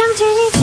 想见你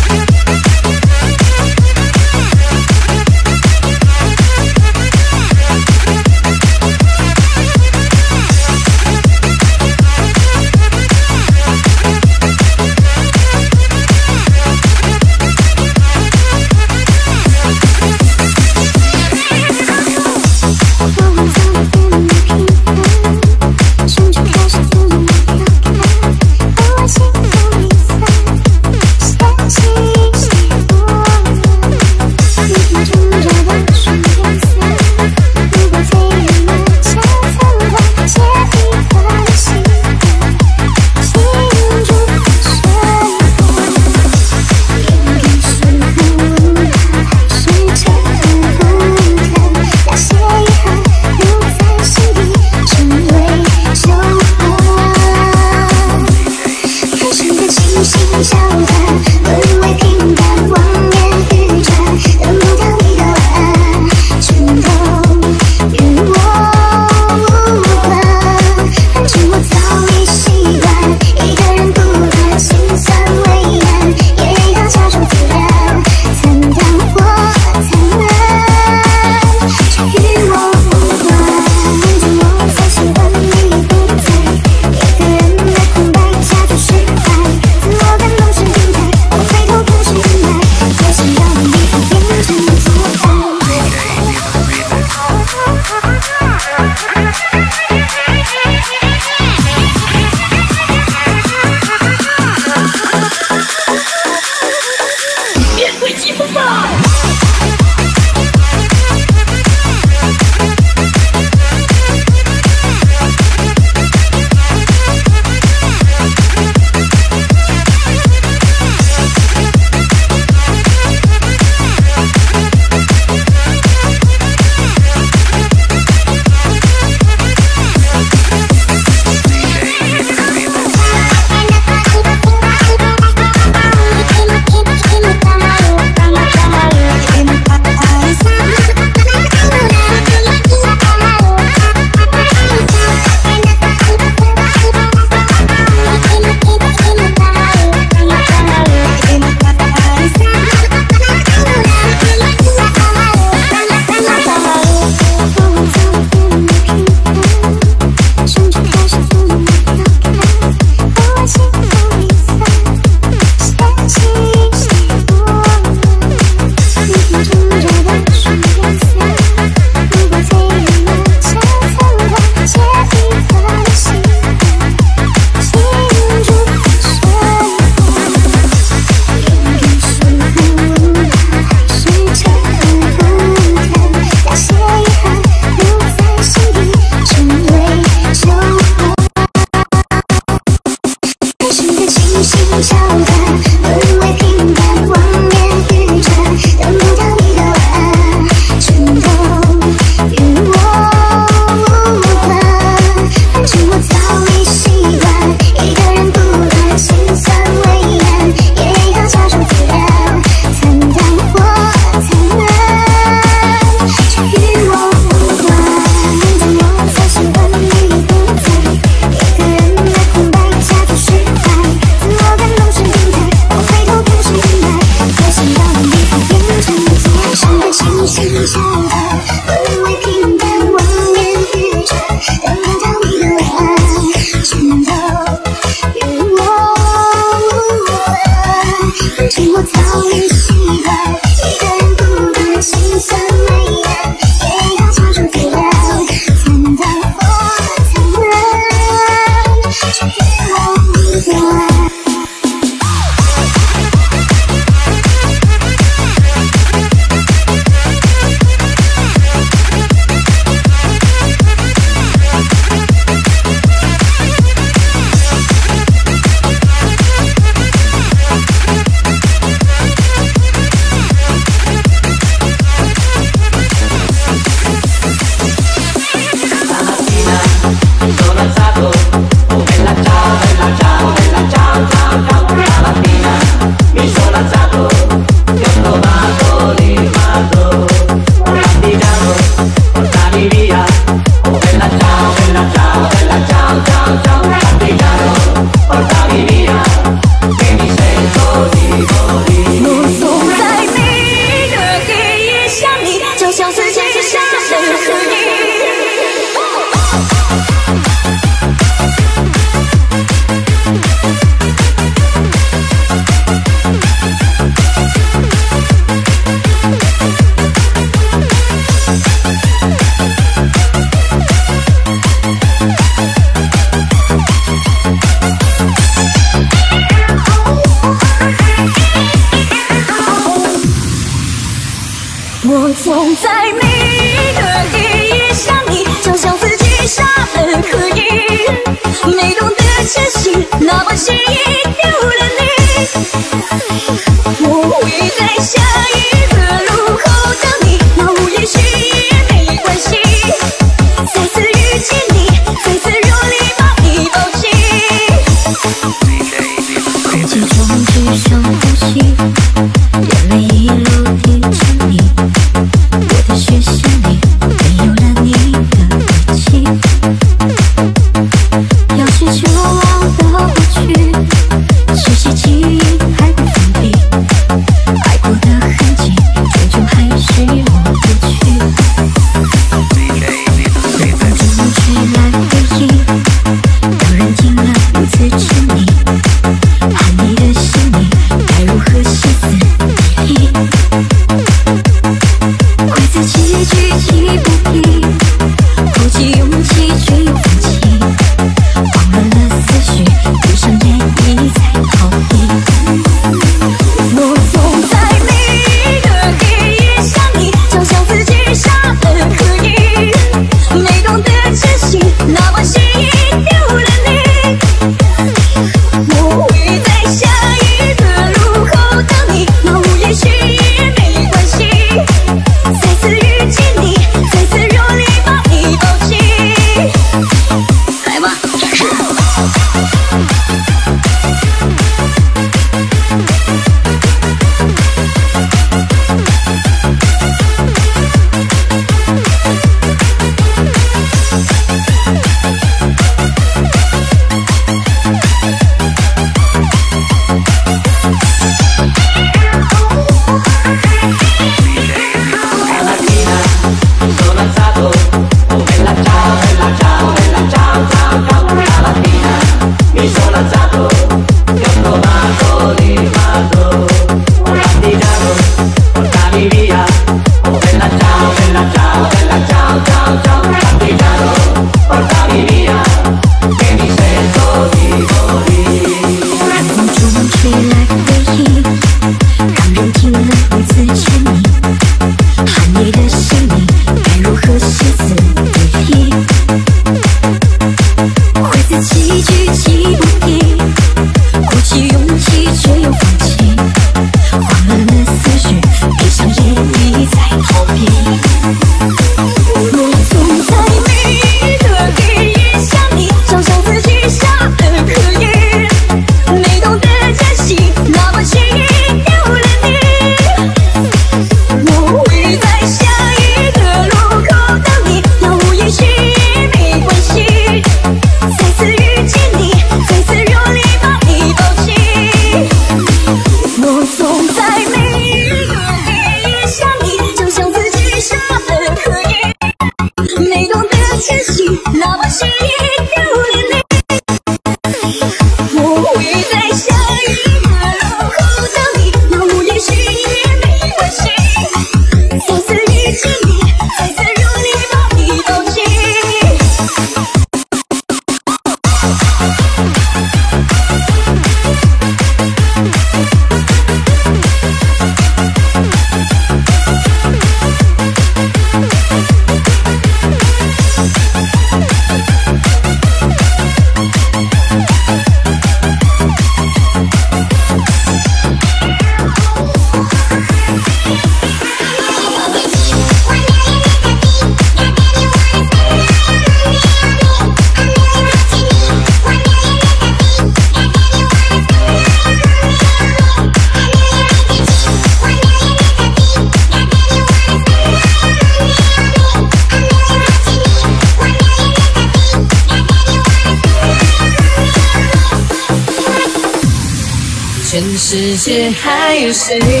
还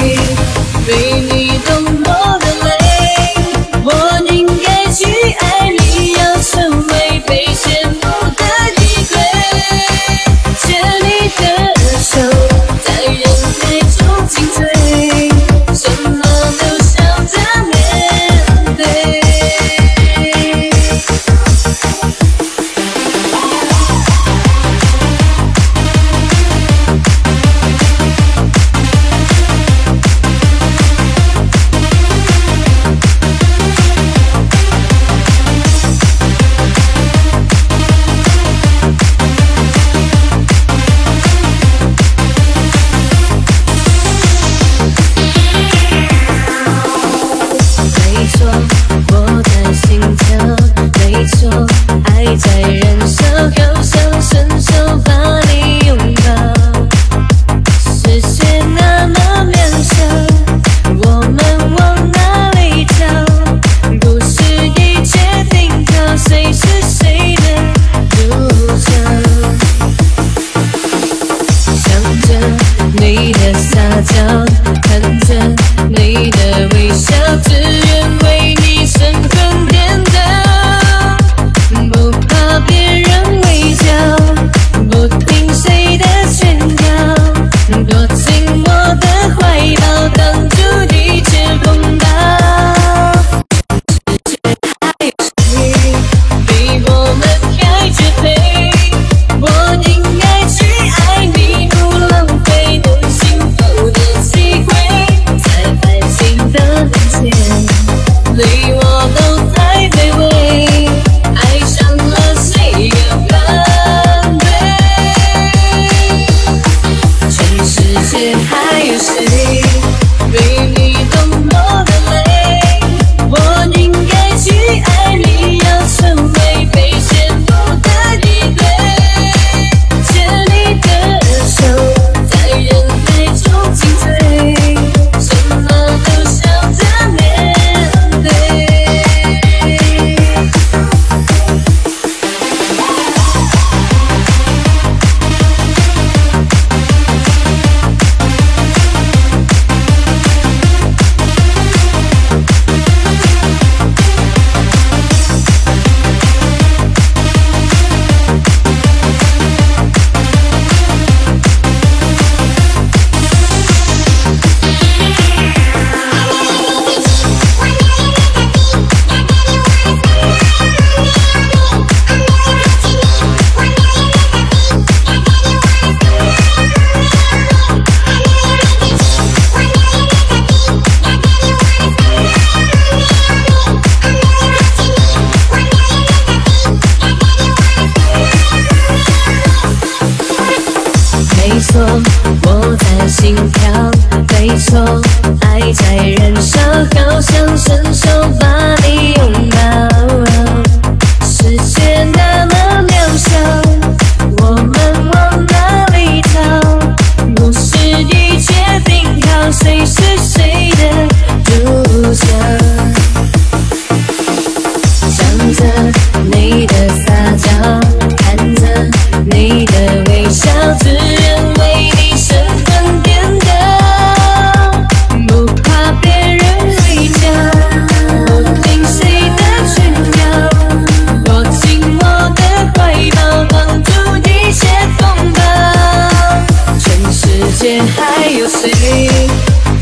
界还有谁？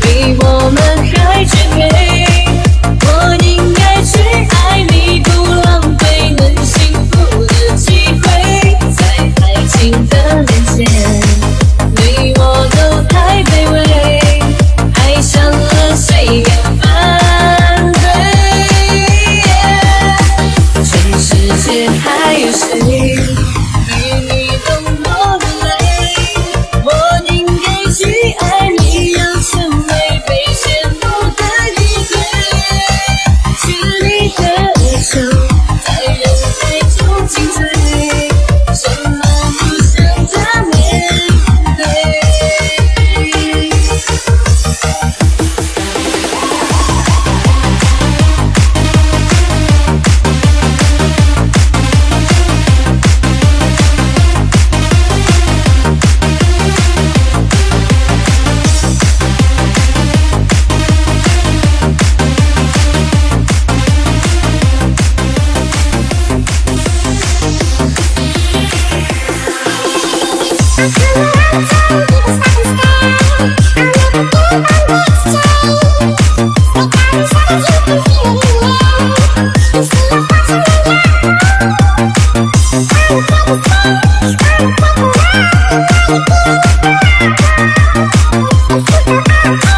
比我们还绝美。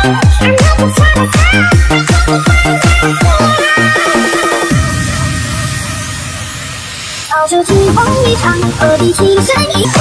早就惊鸿一场何必情深一回